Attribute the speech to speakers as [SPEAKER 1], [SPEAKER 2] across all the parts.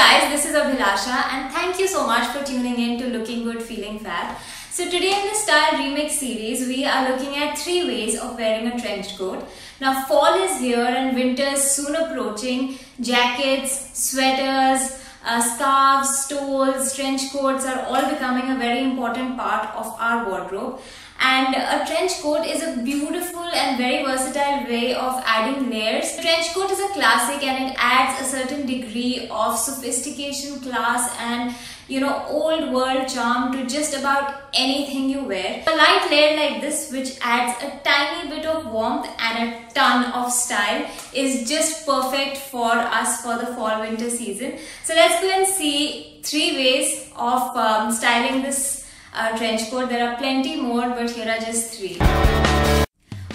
[SPEAKER 1] guys, this is Abhilasha and thank you so much for tuning in to Looking Good Feeling Fab. So today in the Style Remix series, we are looking at three ways of wearing a trench coat. Now fall is here and winter is soon approaching. Jackets, sweaters, uh, scarves, stoles, trench coats are all becoming a very important part of our wardrobe. And a trench coat is a beautiful and very versatile way of adding layers. Trench coat is a classic and it adds a certain degree of sophistication, class and you know old world charm to just about anything you wear. A light layer like this which adds a tiny bit of warmth and a ton of style is just perfect for us for the fall winter season. So let's go and see three ways of um, styling this uh, trench coat. There are plenty more, but here are just three.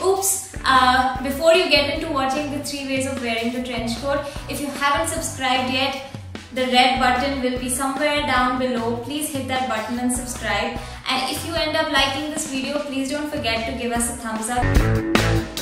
[SPEAKER 1] Oops, uh, before you get into watching the three ways of wearing the trench coat, if you haven't subscribed yet, the red button will be somewhere down below. Please hit that button and subscribe. And if you end up liking this video, please don't forget to give us a thumbs up.